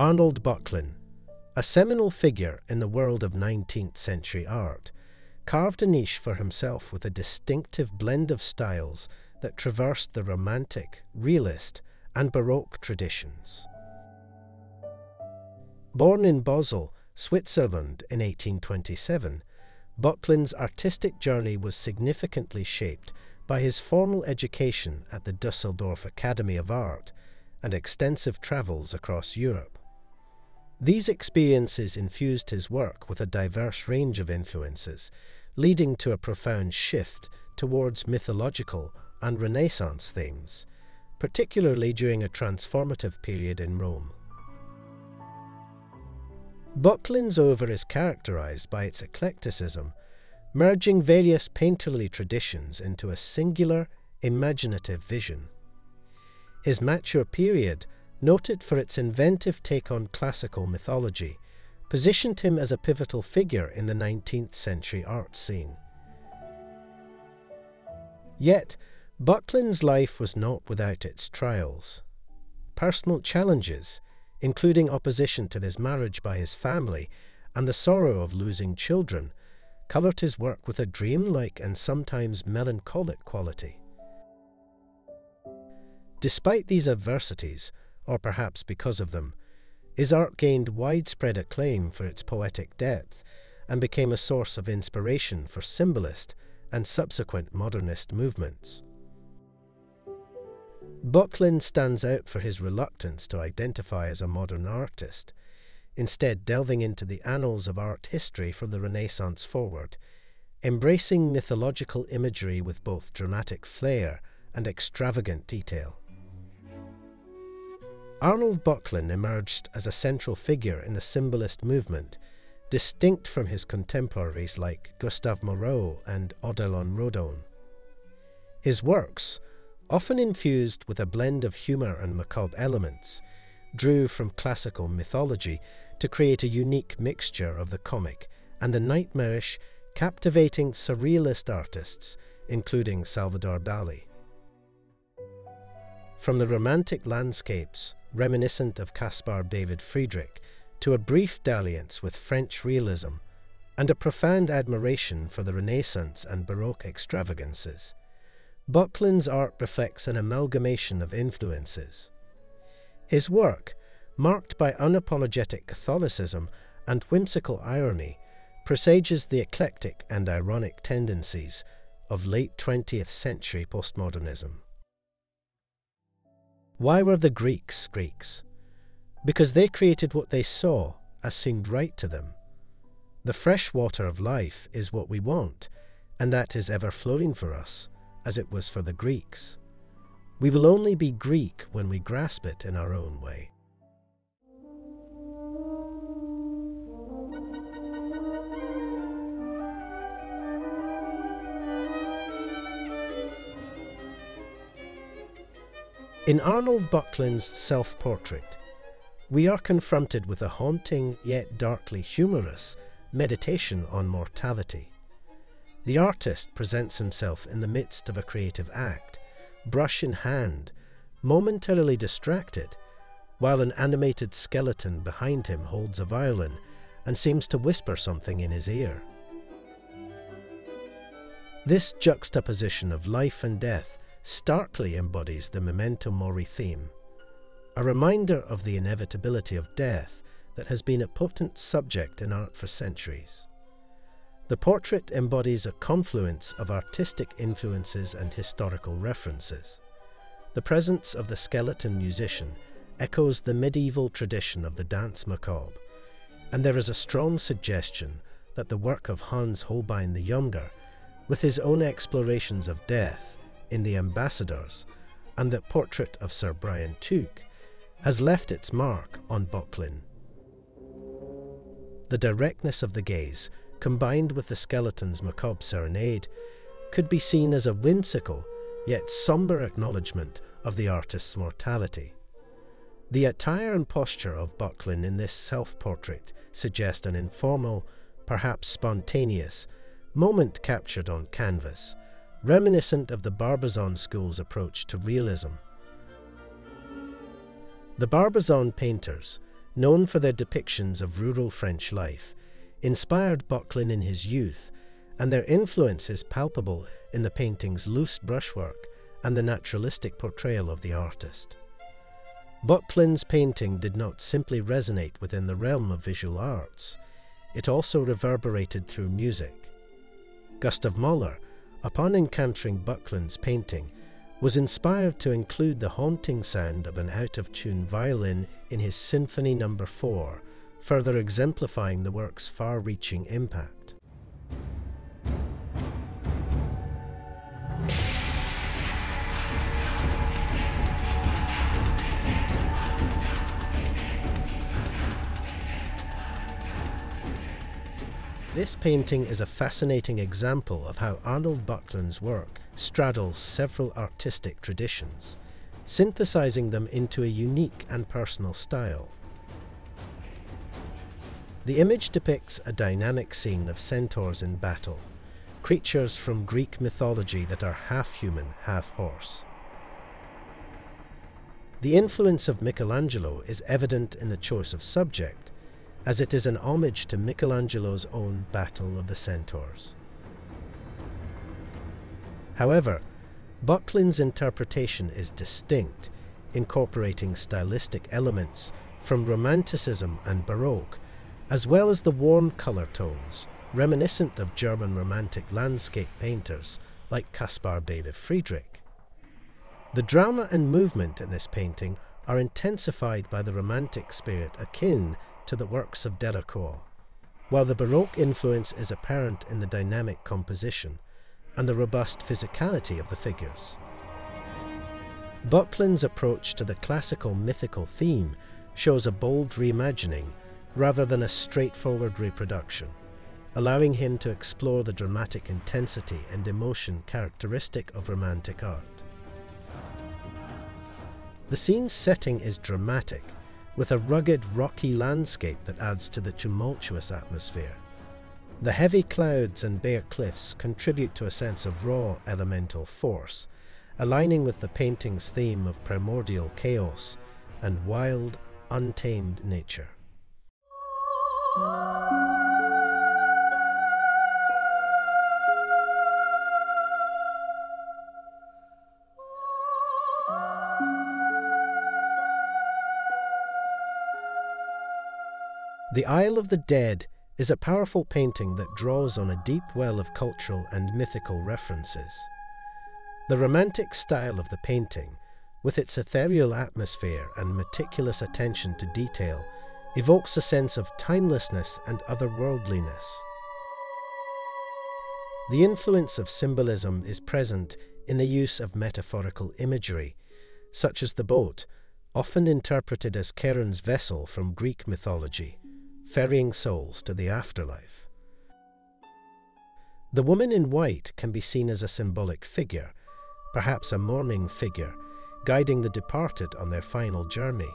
Arnold Böcklin, a seminal figure in the world of 19th century art, carved a niche for himself with a distinctive blend of styles that traversed the Romantic, Realist, and Baroque traditions. Born in Basel, Switzerland in 1827, Böcklin's artistic journey was significantly shaped by his formal education at the Dusseldorf Academy of Art and extensive travels across Europe. These experiences infused his work with a diverse range of influences, leading to a profound shift towards mythological and Renaissance themes, particularly during a transformative period in Rome. Böcklin's oeuvre is characterized by its eclecticism, merging various painterly traditions into a singular, imaginative vision. His mature period, noted for its inventive take on classical mythology, positioned him as a pivotal figure in the 19th century art scene. Yet, Böcklin's life was not without its trials. Personal challenges, including opposition to his marriage by his family and the sorrow of losing children, coloured his work with a dreamlike and sometimes melancholic quality. Despite these adversities, or perhaps because of them, his art gained widespread acclaim for its poetic depth and became a source of inspiration for symbolist and subsequent modernist movements. Böcklin stands out for his reluctance to identify as a modern artist, instead delving into the annals of art history from the Renaissance forward, embracing mythological imagery with both dramatic flair and extravagant detail. Arnold Böcklin emerged as a central figure in the symbolist movement, distinct from his contemporaries like Gustave Moreau and Odilon Redon. His works, often infused with a blend of humour and macabre elements, drew from classical mythology to create a unique mixture of the comic and the nightmarish, captivating surrealist artists, including Salvador Dali. From the romantic landscapes, reminiscent of Caspar David Friedrich, to a brief dalliance with French realism, and a profound admiration for the Renaissance and Baroque extravagances, Böcklin's art reflects an amalgamation of influences. His work, marked by unapologetic Catholicism and whimsical irony, presages the eclectic and ironic tendencies of late 20th century postmodernism. Why were the Greeks Greeks? Because they created what they saw as seemed right to them. The fresh water of life is what we want, and that is ever flowing for us as it was for the Greeks. We will only be Greek when we grasp it in our own way. In Arnold Böcklin's self portrait, we are confronted with a haunting yet darkly humorous meditation on mortality. The artist presents himself in the midst of a creative act, brush in hand, momentarily distracted, while an animated skeleton behind him holds a violin and seems to whisper something in his ear. This juxtaposition of life and death starkly embodies the memento mori theme, a reminder of the inevitability of death that has been a potent subject in art for centuries. The portrait embodies a confluence of artistic influences and historical references. The presence of the skeleton musician echoes the medieval tradition of the danse macabre, and there is a strong suggestion that the work of Hans Holbein the Younger, with his own explorations of death in The Ambassadors and the portrait of Sir Brian Tuke, has left its mark on Böcklin. The directness of the gaze combined with the skeleton's macabre serenade, could be seen as a whimsical yet sombre acknowledgement of the artist's mortality. The attire and posture of Böcklin in this self-portrait suggest an informal, perhaps spontaneous, moment captured on canvas, reminiscent of the Barbizon school's approach to realism. The Barbizon painters, known for their depictions of rural French life, inspired Böcklin in his youth, and their influence is palpable in the painting's loose brushwork and the naturalistic portrayal of the artist. Böcklin's painting did not simply resonate within the realm of visual arts, it also reverberated through music. Gustav Mahler, upon encountering Böcklin's painting, was inspired to include the haunting sound of an out-of-tune violin in his Symphony No. 4, further exemplifying the work's far-reaching impact. This painting is a fascinating example of how Arnold Böcklin's work straddles several artistic traditions, synthesizing them into a unique and personal style. The image depicts a dynamic scene of centaurs in battle, creatures from Greek mythology that are half human, half horse. The influence of Michelangelo is evident in the choice of subject, as it is an homage to Michelangelo's own Battle of the Centaurs. However, Böcklin's interpretation is distinct, incorporating stylistic elements from Romanticism and Baroque, as well as the warm colour tones, reminiscent of German Romantic landscape painters like Caspar David Friedrich. The drama and movement in this painting are intensified by the Romantic spirit akin to the works of Delacroix, while the Baroque influence is apparent in the dynamic composition and the robust physicality of the figures. Böcklin's approach to the classical mythical theme shows a bold reimagining rather than a straightforward reproduction, allowing him to explore the dramatic intensity and emotion characteristic of Romantic art. The scene's setting is dramatic, with a rugged, rocky landscape that adds to the tumultuous atmosphere. The heavy clouds and bare cliffs contribute to a sense of raw elemental force, aligning with the painting's theme of primordial chaos and wild, untamed nature. The Isle of the Dead is a powerful painting that draws on a deep well of cultural and mythical references. The romantic style of the painting, with its ethereal atmosphere and meticulous attention to detail, evokes a sense of timelessness and otherworldliness. The influence of symbolism is present in the use of metaphorical imagery, such as the boat, often interpreted as Charon's vessel from Greek mythology, ferrying souls to the afterlife. The woman in white can be seen as a symbolic figure, perhaps a mourning figure, guiding the departed on their final journey.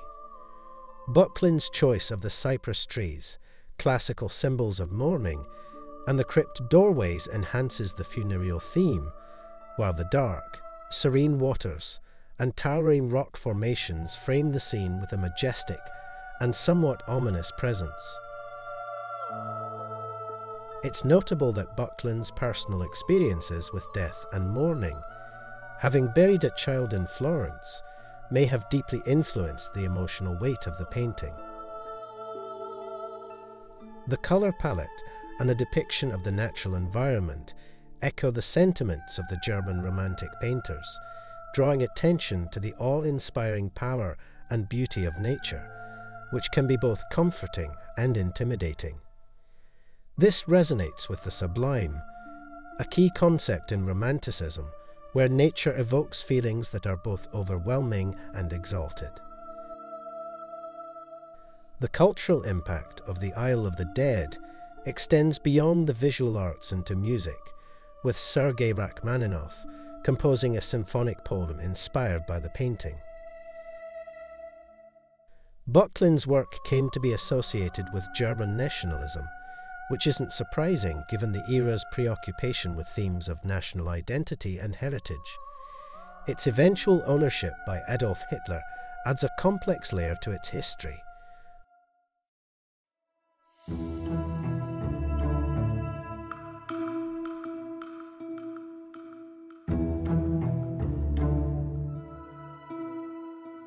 Böcklin's choice of the cypress trees, classical symbols of mourning, and the crypt doorways enhances the funereal theme, while the dark, serene waters and towering rock formations frame the scene with a majestic and somewhat ominous presence. It's notable that Böcklin's personal experiences with death and mourning, having buried a child in Florence, may have deeply influenced the emotional weight of the painting. The colour palette and the depiction of the natural environment echo the sentiments of the German Romantic painters, drawing attention to the awe-inspiring power and beauty of nature, which can be both comforting and intimidating. This resonates with the sublime, a key concept in Romanticism where nature evokes feelings that are both overwhelming and exalted. The cultural impact of the Isle of the Dead extends beyond the visual arts into music, with Sergei Rachmaninoff composing a symphonic poem inspired by the painting. Böcklin's work came to be associated with German nationalism which isn't surprising given the era's preoccupation with themes of national identity and heritage. Its eventual ownership by Adolf Hitler adds a complex layer to its history.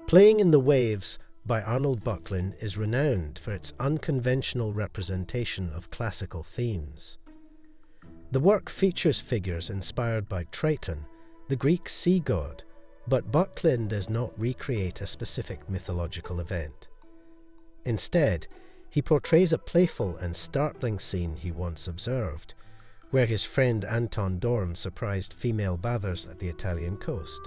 Playing in the Waves by Arnold Böcklin is renowned for its unconventional representation of classical themes. The work features figures inspired by Triton, the Greek sea god, but Böcklin does not recreate a specific mythological event. Instead, he portrays a playful and startling scene he once observed, where his friend Anton Dohrn surprised female bathers at the Italian coast.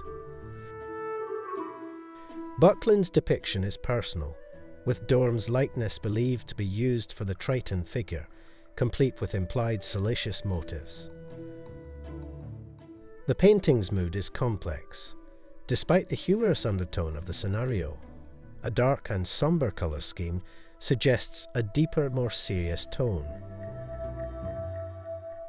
Böcklin's depiction is personal, with Dohrn's likeness believed to be used for the Triton figure, complete with implied salacious motives. The painting's mood is complex. Despite the humorous undertone of the scenario, a dark and somber colour scheme suggests a deeper, more serious tone.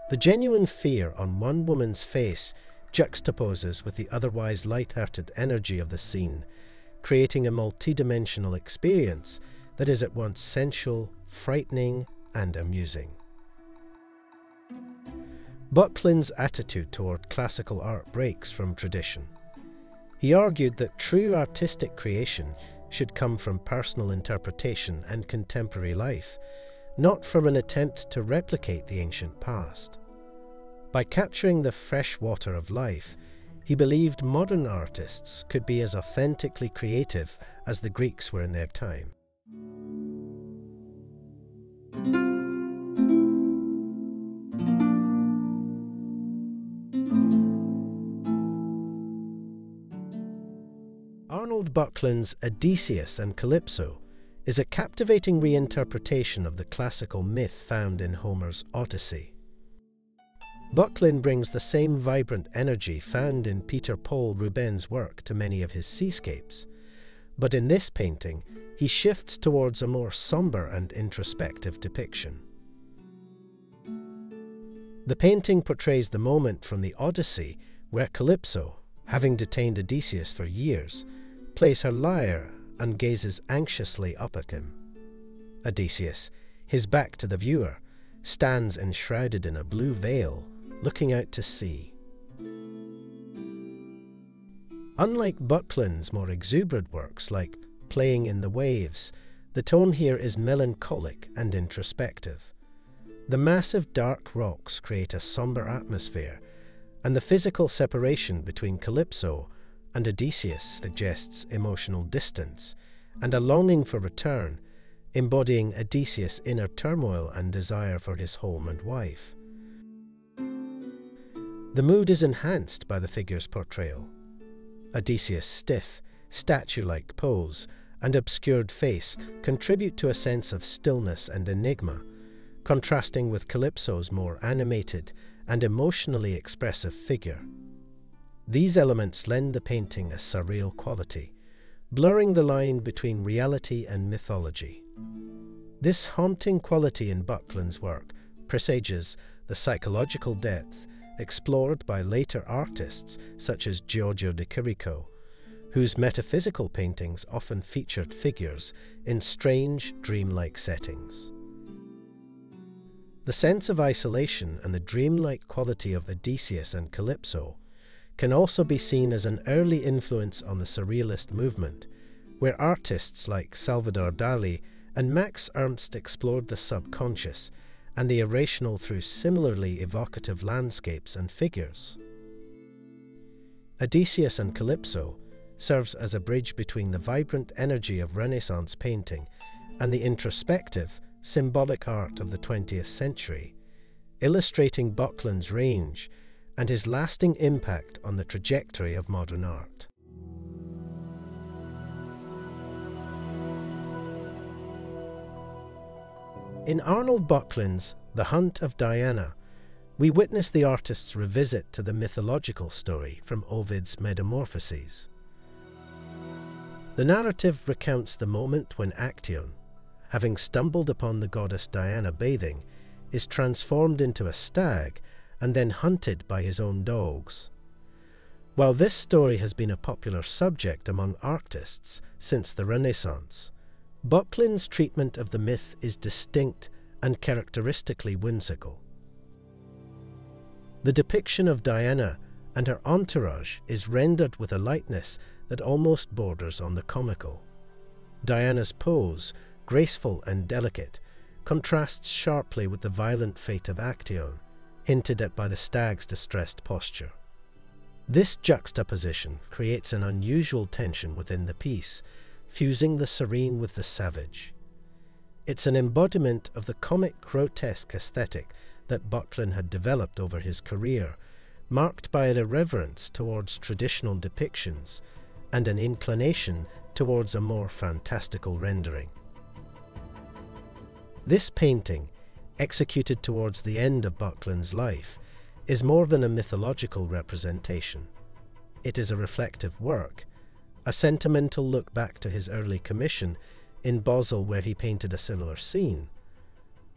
The genuine fear on one woman's face juxtaposes with the otherwise light-hearted energy of the scene, creating a multidimensional experience that is at once sensual, frightening, and amusing. Böcklin's attitude toward classical art breaks from tradition. He argued that true artistic creation should come from personal interpretation and contemporary life, not from an attempt to replicate the ancient past. By capturing the fresh water of life, he believed modern artists could be as authentically creative as the Greeks were in their time. Arnold Böcklin's Odysseus and Calypso is a captivating reinterpretation of the classical myth found in Homer's Odyssey. Böcklin brings the same vibrant energy found in Peter Paul Rubens' work to many of his seascapes, but in this painting he shifts towards a more sombre and introspective depiction. The painting portrays the moment from the Odyssey where Calypso, having detained Odysseus for years, plays her lyre and gazes anxiously up at him. Odysseus, his back to the viewer, stands enshrouded in a blue veil, looking out to sea. Unlike Böcklin's more exuberant works like Playing in the Waves, the tone here is melancholic and introspective. The massive dark rocks create a sombre atmosphere, and the physical separation between Calypso and Odysseus suggests emotional distance and a longing for return, embodying Odysseus' inner turmoil and desire for his home and wife. The mood is enhanced by the figure's portrayal. Odysseus' stiff, statue-like pose and obscured face contribute to a sense of stillness and enigma, contrasting with Calypso's more animated and emotionally expressive figure. These elements lend the painting a surreal quality, blurring the line between reality and mythology. This haunting quality in Böcklin's work presages the psychological depth explored by later artists such as Giorgio de Chirico, whose metaphysical paintings often featured figures in strange, dreamlike settings. The sense of isolation and the dreamlike quality of Odysseus and Calypso can also be seen as an early influence on the Surrealist movement, where artists like Salvador Dali and Max Ernst explored the subconscious and the irrational through similarly evocative landscapes and figures. Odysseus and Calypso serves as a bridge between the vibrant energy of Renaissance painting and the introspective, symbolic art of the 20th century, illustrating Böcklin's range and his lasting impact on the trajectory of modern art. In Arnold Böcklin's The Hunt of Diana, we witness the artist's revisit to the mythological story from Ovid's Metamorphoses. The narrative recounts the moment when Actaeon, having stumbled upon the goddess Diana bathing, is transformed into a stag and then hunted by his own dogs. While this story has been a popular subject among artists since the Renaissance, Böcklin's treatment of the myth is distinct and characteristically whimsical. The depiction of Diana and her entourage is rendered with a lightness that almost borders on the comical. Diana's pose, graceful and delicate, contrasts sharply with the violent fate of Actaeon, hinted at by the stag's distressed posture. This juxtaposition creates an unusual tension within the piece, fusing the serene with the savage. It's an embodiment of the comic grotesque aesthetic that Böcklin had developed over his career, marked by an irreverence towards traditional depictions and an inclination towards a more fantastical rendering. This painting, executed towards the end of Böcklin's life, is more than a mythological representation. It is a reflective work, a sentimental look back to his early commission in Basel where he painted a similar scene.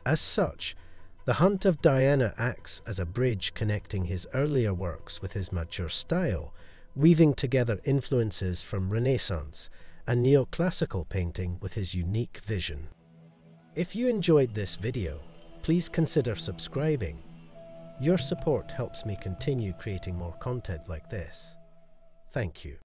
As such, the Hunt of Diana acts as a bridge connecting his earlier works with his mature style, weaving together influences from Renaissance and neoclassical painting with his unique vision. If you enjoyed this video, please consider subscribing. Your support helps me continue creating more content like this. Thank you.